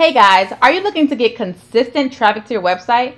Hey guys, are you looking to get consistent traffic to your website?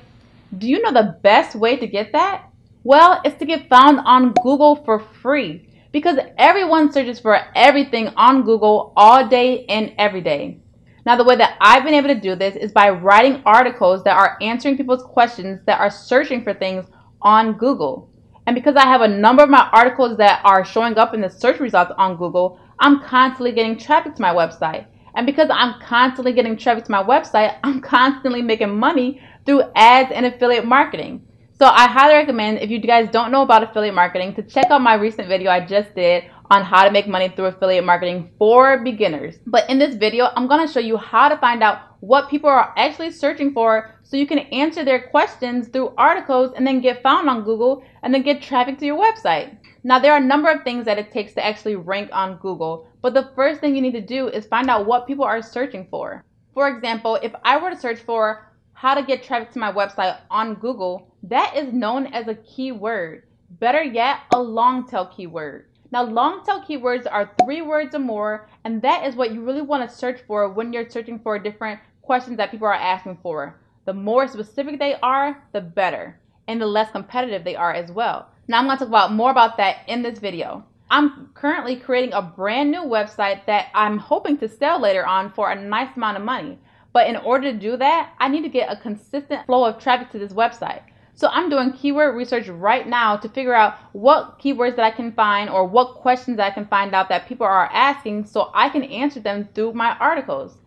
Do you know the best way to get that? Well, it's to get found on Google for free because everyone searches for everything on Google all day and every day. Now, the way that I've been able to do this is by writing articles that are answering people's questions that are searching for things on Google. And because I have a number of my articles that are showing up in the search results on Google, I'm constantly getting traffic to my website. And because I'm constantly getting traffic to my website, I'm constantly making money through ads and affiliate marketing. So I highly recommend if you guys don't know about affiliate marketing to check out my recent video I just did on how to make money through affiliate marketing for beginners. But in this video, I'm going to show you how to find out what people are actually searching for so you can answer their questions through articles and then get found on Google and then get traffic to your website. Now, there are a number of things that it takes to actually rank on Google, but the first thing you need to do is find out what people are searching for. For example, if I were to search for how to get traffic to my website on Google, that is known as a keyword. Better yet, a long tail keyword. Now, long tail keywords are three words or more, and that is what you really want to search for when you're searching for different questions that people are asking for. The more specific they are, the better, and the less competitive they are as well. Now, I'm going to talk about more about that in this video. I'm currently creating a brand new website that I'm hoping to sell later on for a nice amount of money. But in order to do that, I need to get a consistent flow of traffic to this website. So I'm doing keyword research right now to figure out what keywords that I can find or what questions I can find out that people are asking so I can answer them through my articles.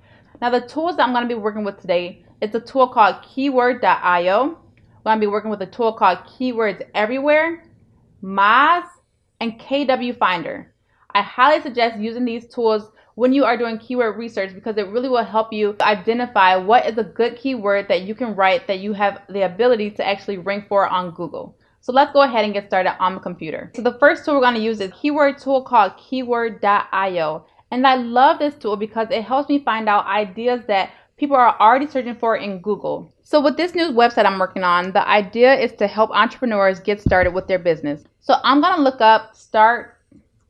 Now the tools that I'm going to be working with today, it's a tool called keyword.io. I'm going to be working with a tool called Keywords Everywhere, Moz, and KW Finder. I highly suggest using these tools when you are doing keyword research because it really will help you identify what is a good keyword that you can write that you have the ability to actually rank for on Google. So let's go ahead and get started on the computer. So the first tool we're going to use is keyword tool called keyword.io. And I love this tool because it helps me find out ideas that people are already searching for in Google. So with this new website I'm working on, the idea is to help entrepreneurs get started with their business. So I'm going to look up start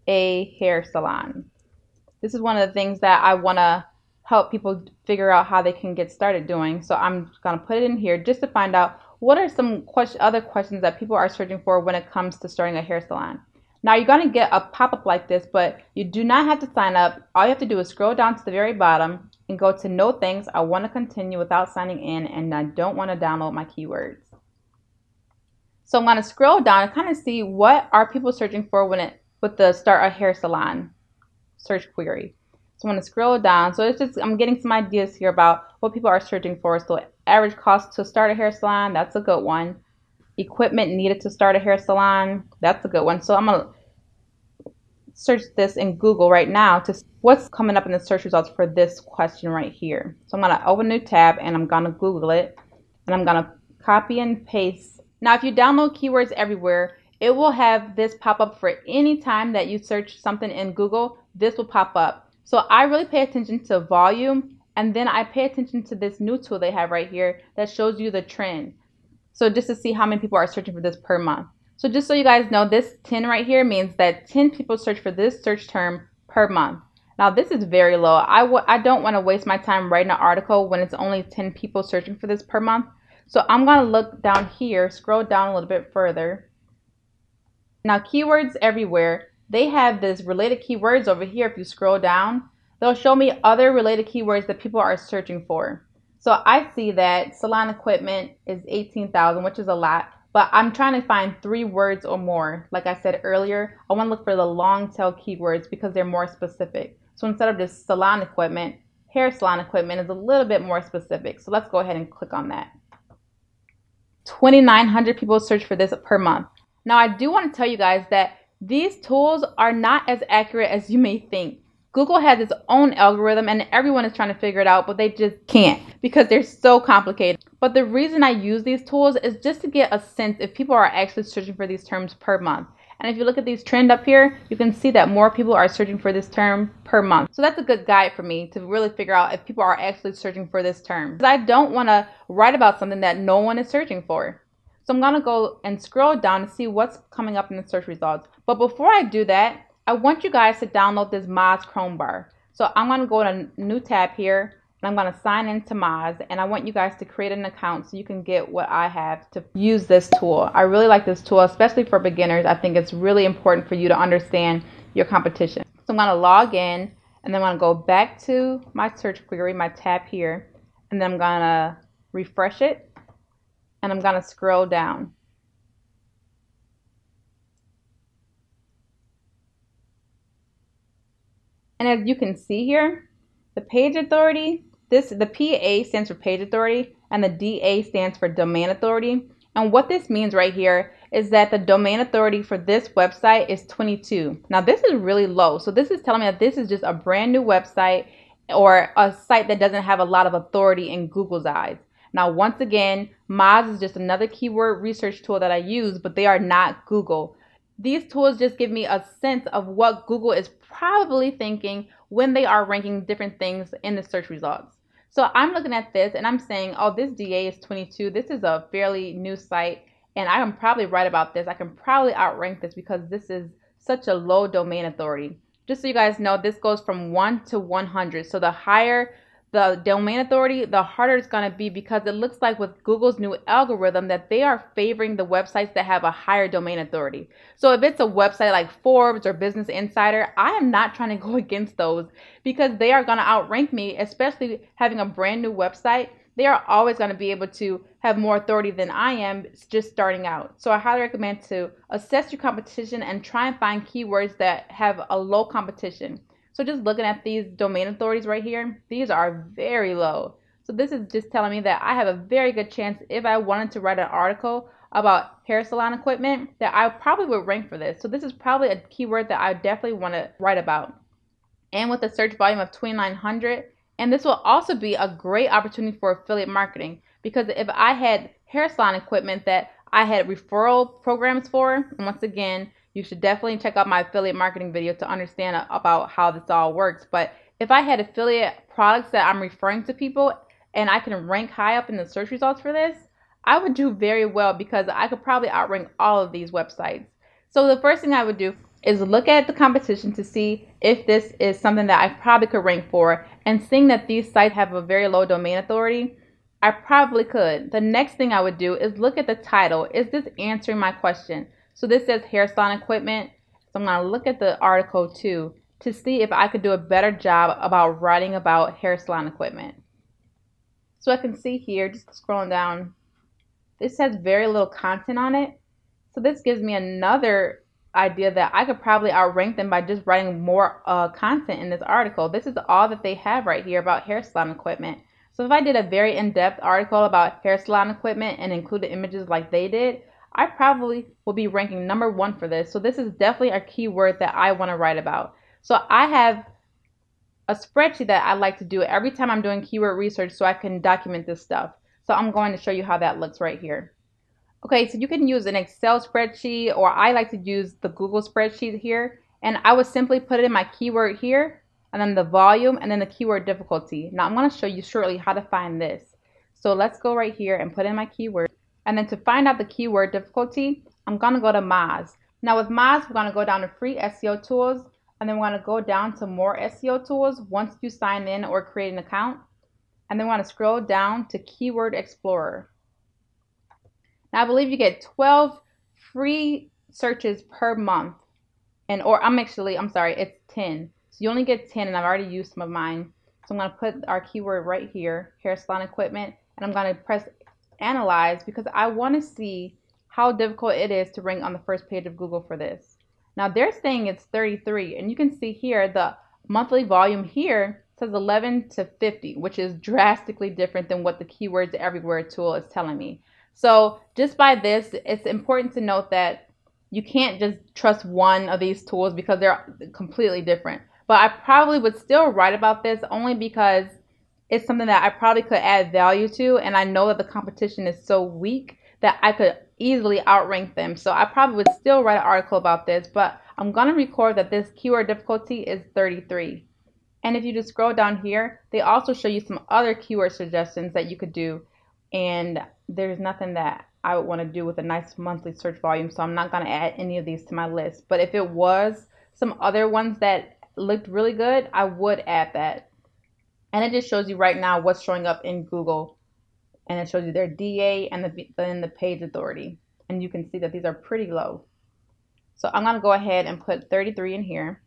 a hair salon this is one of the things that I want to help people figure out how they can get started doing. So I'm going to put it in here just to find out what are some other questions that people are searching for when it comes to starting a hair salon. Now you're going to get a pop-up like this, but you do not have to sign up. All you have to do is scroll down to the very bottom and go to no thanks. I want to continue without signing in and I don't want to download my keywords. So I'm going to scroll down and kind of see what are people searching for when it with the start a hair salon search query. So I'm going to scroll down. So it's just, I'm getting some ideas here about what people are searching for. So average cost to start a hair salon, that's a good one. Equipment needed to start a hair salon, that's a good one. So I'm going to search this in Google right now to what's coming up in the search results for this question right here. So I'm going to open a new tab and I'm going to Google it and I'm going to copy and paste. Now, if you download keywords everywhere, it will have this pop up for any time that you search something in Google this will pop up. So I really pay attention to volume and then I pay attention to this new tool they have right here that shows you the trend. So just to see how many people are searching for this per month. So just so you guys know, this 10 right here means that 10 people search for this search term per month. Now this is very low. I w- I don't want to waste my time writing an article when it's only 10 people searching for this per month. So I'm going to look down here, scroll down a little bit further. Now keywords everywhere they have this related keywords over here. If you scroll down, they'll show me other related keywords that people are searching for. So I see that salon equipment is 18,000, which is a lot, but I'm trying to find three words or more. Like I said earlier, I want to look for the long tail keywords because they're more specific. So instead of just salon equipment, hair salon equipment is a little bit more specific. So let's go ahead and click on that. 2,900 people search for this per month. Now I do want to tell you guys that these tools are not as accurate as you may think. Google has its own algorithm and everyone is trying to figure it out, but they just can't because they're so complicated. But the reason I use these tools is just to get a sense if people are actually searching for these terms per month. And if you look at these trend up here, you can see that more people are searching for this term per month. So that's a good guide for me to really figure out if people are actually searching for this term. Because I don't want to write about something that no one is searching for. So I'm going to go and scroll down to see what's coming up in the search results. But before I do that, I want you guys to download this Moz Chrome bar. So I'm going to go to a new tab here and I'm going to sign into Moz and I want you guys to create an account so you can get what I have to use this tool. I really like this tool, especially for beginners. I think it's really important for you to understand your competition. So I'm going to log in and then I'm going to go back to my search query, my tab here, and then I'm going to refresh it and I'm going to scroll down. And as you can see here, the page authority this the PA stands for page authority and the DA stands for domain authority. And what this means right here is that the domain authority for this website is 22. Now this is really low. So this is telling me that this is just a brand new website or a site that doesn't have a lot of authority in Google's eyes. Now once again, Moz is just another keyword research tool that I use, but they are not Google. These tools just give me a sense of what Google is probably thinking when they are ranking different things in the search results. So I'm looking at this and I'm saying, oh, this DA is 22. This is a fairly new site. And I am probably right about this. I can probably outrank this because this is such a low domain authority. Just so you guys know, this goes from 1 to 100. So the higher the domain authority, the harder it's going to be because it looks like with Google's new algorithm that they are favoring the websites that have a higher domain authority. So if it's a website like Forbes or Business Insider, I am not trying to go against those because they are going to outrank me, especially having a brand new website. They are always going to be able to have more authority than I am just starting out. So I highly recommend to assess your competition and try and find keywords that have a low competition. So just looking at these domain authorities right here, these are very low. So this is just telling me that I have a very good chance if I wanted to write an article about hair salon equipment that I probably would rank for this. So this is probably a keyword that I definitely want to write about. And with a search volume of 2900, and this will also be a great opportunity for affiliate marketing because if I had hair salon equipment that I had referral programs for, and once again, you should definitely check out my affiliate marketing video to understand about how this all works. But if I had affiliate products that I'm referring to people and I can rank high up in the search results for this, I would do very well because I could probably outrank all of these websites. So the first thing I would do is look at the competition to see if this is something that I probably could rank for. And seeing that these sites have a very low domain authority, I probably could. The next thing I would do is look at the title. Is this answering my question? So this says hair salon equipment. So I'm going to look at the article too to see if I could do a better job about writing about hair salon equipment. So I can see here, just scrolling down, this has very little content on it. So this gives me another idea that I could probably outrank them by just writing more uh, content in this article. This is all that they have right here about hair salon equipment. So if I did a very in-depth article about hair salon equipment and included images like they did, I probably will be ranking number one for this. So this is definitely a keyword that I want to write about. So I have a spreadsheet that I like to do every time I'm doing keyword research so I can document this stuff. So I'm going to show you how that looks right here. Okay, so you can use an Excel spreadsheet or I like to use the Google spreadsheet here. And I would simply put it in my keyword here and then the volume and then the keyword difficulty. Now I'm going to show you shortly how to find this. So let's go right here and put in my keyword. And then to find out the keyword difficulty, I'm going to go to Moz. Now with Moz, we're going to go down to free SEO tools, and then we're going to go down to more SEO tools once you sign in or create an account. And then we want to scroll down to Keyword Explorer. Now I believe you get 12 free searches per month. And or I'm actually, I'm sorry, it's 10. So you only get 10 and I've already used some of mine. So I'm going to put our keyword right here, hair salon equipment, and I'm going to press analyze because I want to see how difficult it is to rank on the first page of Google for this. Now they're saying it's 33 and you can see here the monthly volume here says 11 to 50, which is drastically different than what the keywords everywhere tool is telling me. So just by this, it's important to note that you can't just trust one of these tools because they're completely different. But I probably would still write about this only because it's something that I probably could add value to. And I know that the competition is so weak that I could easily outrank them. So I probably would still write an article about this, but I'm going to record that this keyword difficulty is 33. And if you just scroll down here, they also show you some other keyword suggestions that you could do. And there's nothing that I would want to do with a nice monthly search volume. So I'm not going to add any of these to my list. But if it was some other ones that looked really good, I would add that. And it just shows you right now what's showing up in Google. And it shows you their DA and the, then the page authority. And you can see that these are pretty low. So I'm going to go ahead and put 33 in here.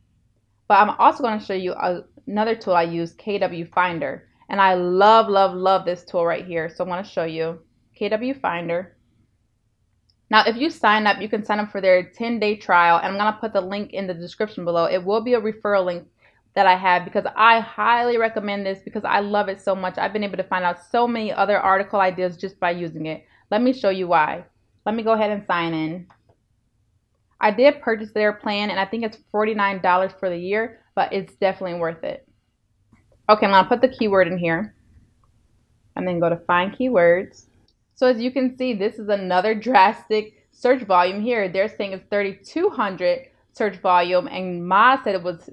But I'm also going to show you a, another tool I use, KW Finder. And I love, love, love this tool right here. So I'm going to show you KW Finder. Now, if you sign up, you can sign up for their 10 day trial, and I'm going to put the link in the description below. It will be a referral link that I have because I highly recommend this because I love it so much. I've been able to find out so many other article ideas just by using it. Let me show you why. Let me go ahead and sign in. I did purchase their plan, and I think it's $49 for the year, but it's definitely worth it. Okay, I'm to put the keyword in here and then go to find keywords. So as you can see, this is another drastic search volume here. They're saying it's 3,200 search volume, and Moz said it was,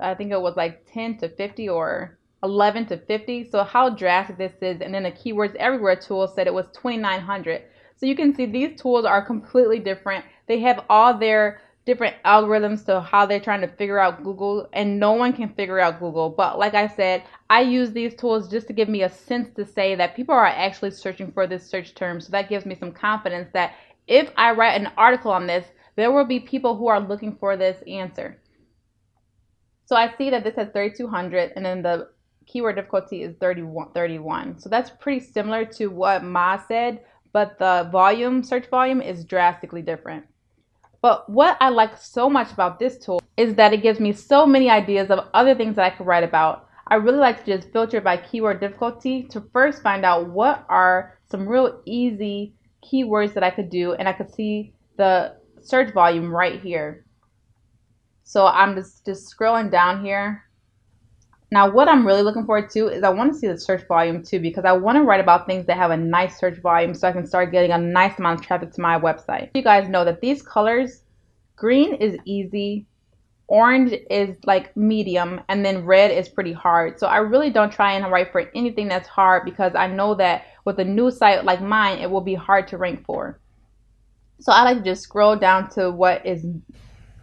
I think it was like 10 to 50 or 11 to 50. So how drastic this is. And then the keywords everywhere tool said it was 2,900. So you can see these tools are completely different. They have all their different algorithms to how they're trying to figure out Google, and no one can figure out Google. But like I said, I use these tools just to give me a sense to say that people are actually searching for this search term. So that gives me some confidence that if I write an article on this, there will be people who are looking for this answer. So I see that this has 3200 and then the keyword difficulty is 31, 31. So that's pretty similar to what Moz said, but the volume, search volume is drastically different. But what I like so much about this tool is that it gives me so many ideas of other things that I could write about. I really like to just filter by keyword difficulty to first find out what are some real easy keywords that I could do and I could see the search volume right here. So I'm just, just scrolling down here now, what I'm really looking forward to is I want to see the search volume too because I want to write about things that have a nice search volume so I can start getting a nice amount of traffic to my website. You guys know that these colors, green is easy, orange is like medium, and then red is pretty hard. So I really don't try and write for anything that's hard because I know that with a new site like mine, it will be hard to rank for. So I like to just scroll down to what is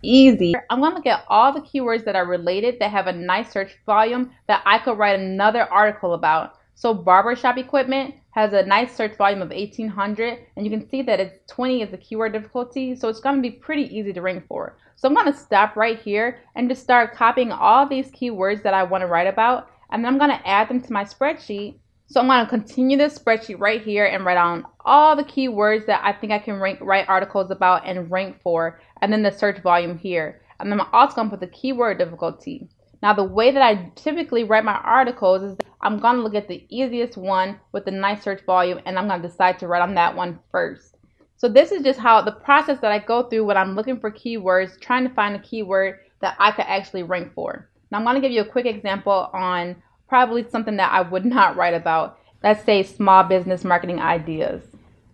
easy. I'm to look at all the keywords that are related that have a nice search volume that I could write another article about. So barbershop equipment has a nice search volume of 1800 and you can see that it's 20 is the keyword difficulty. So it's going to be pretty easy to rank for. So I'm going to stop right here and just start copying all these keywords that I want to write about and then I'm going to add them to my spreadsheet so I'm going to continue this spreadsheet right here and write down all the keywords that I think I can rank, write articles about and rank for, and then the search volume here. And then I'm also going to put the keyword difficulty. Now the way that I typically write my articles is I'm going to look at the easiest one with the nice search volume and I'm going to decide to write on that one first. So this is just how the process that I go through when I'm looking for keywords, trying to find a keyword that I could actually rank for. Now I'm going to give you a quick example on probably something that I would not write about. Let's say small business marketing ideas.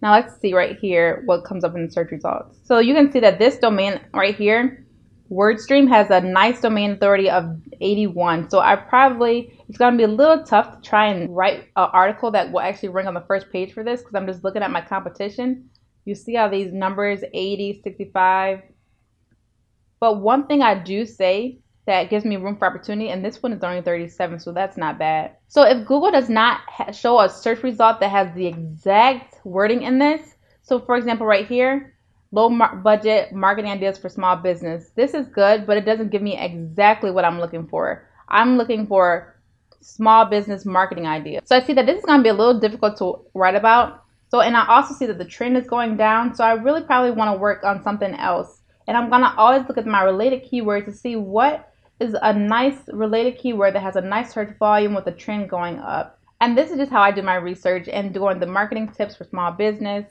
Now let's see right here what comes up in the search results. So you can see that this domain right here, WordStream has a nice domain authority of 81. So I probably, it's to be a little tough to try and write an article that will actually rank on the first page for this because I'm just looking at my competition. You see how these numbers 80, 65. But one thing I do say that gives me room for opportunity and this one is only 37 so that's not bad. So if google does not show a search result that has the exact wording in this so for example right here low mar- budget marketing ideas for small business. This is good but it doesn't give me exactly what i'm looking for. I'm looking for small business marketing ideas. So i see that this is going to be a little difficult to write about. So and i also see that the trend is going down so i really probably want to work on something else. And i'm going to always look at my related keywords to see what is a nice related keyword that has a nice search volume with a trend going up. And this is just how I do my research and doing the marketing tips for small business.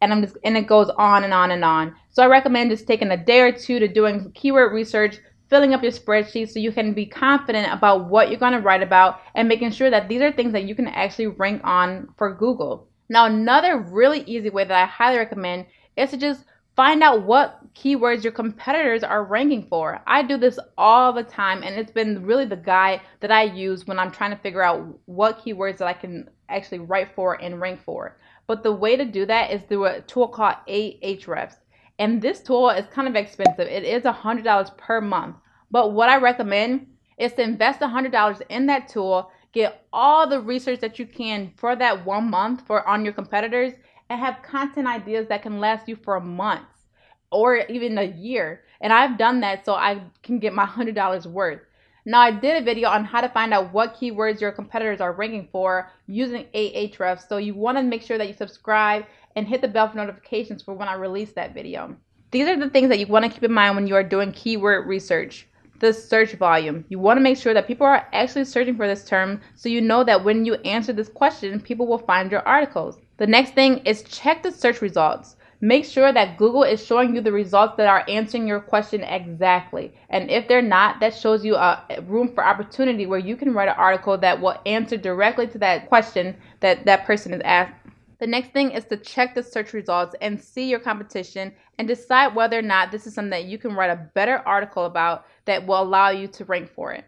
And I'm just and it goes on and on and on. So I recommend just taking a day or two to doing keyword research, filling up your spreadsheet so you can be confident about what you're going to write about and making sure that these are things that you can actually rank on for Google. Now, another really easy way that I highly recommend is to just Find out what keywords your competitors are ranking for. I do this all the time, and it's been really the guide that I use when I'm trying to figure out what keywords that I can actually write for and rank for. But the way to do that is through a tool called Ahrefs. And this tool is kind of expensive. It is $100 per month. But what I recommend is to invest $100 in that tool get all the research that you can for that one month for on your competitors and have content ideas that can last you for months or even a year. And I've done that so I can get my $100 worth. Now, I did a video on how to find out what keywords your competitors are ranking for using Ahrefs. So you want to make sure that you subscribe and hit the bell for notifications for when I release that video. These are the things that you want to keep in mind when you are doing keyword research. The search volume. You want to make sure that people are actually searching for this term so you know that when you answer this question, people will find your articles. The next thing is check the search results. Make sure that Google is showing you the results that are answering your question exactly. And if they're not, that shows you a room for opportunity where you can write an article that will answer directly to that question that that person is asked. The next thing is to check the search results and see your competition and decide whether or not this is something that you can write a better article about that will allow you to rank for it.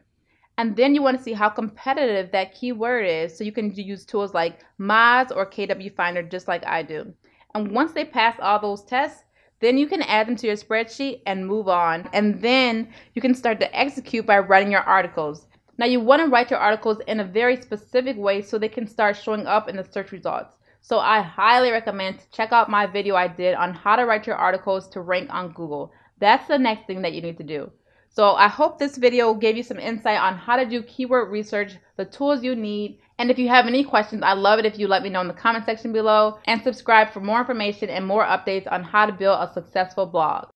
And then you want to see how competitive that keyword is. So you can use tools like Moz or KW Finder just like I do. And once they pass all those tests, then you can add them to your spreadsheet and move on. And then you can start to execute by writing your articles. Now, you want to write your articles in a very specific way so they can start showing up in the search results. So, I highly recommend to check out my video I did on how to write your articles to rank on Google. That's the next thing that you need to do. So, I hope this video gave you some insight on how to do keyword research, the tools you need, and if you have any questions, I'd love it if you let me know in the comment section below and subscribe for more information and more updates on how to build a successful blog.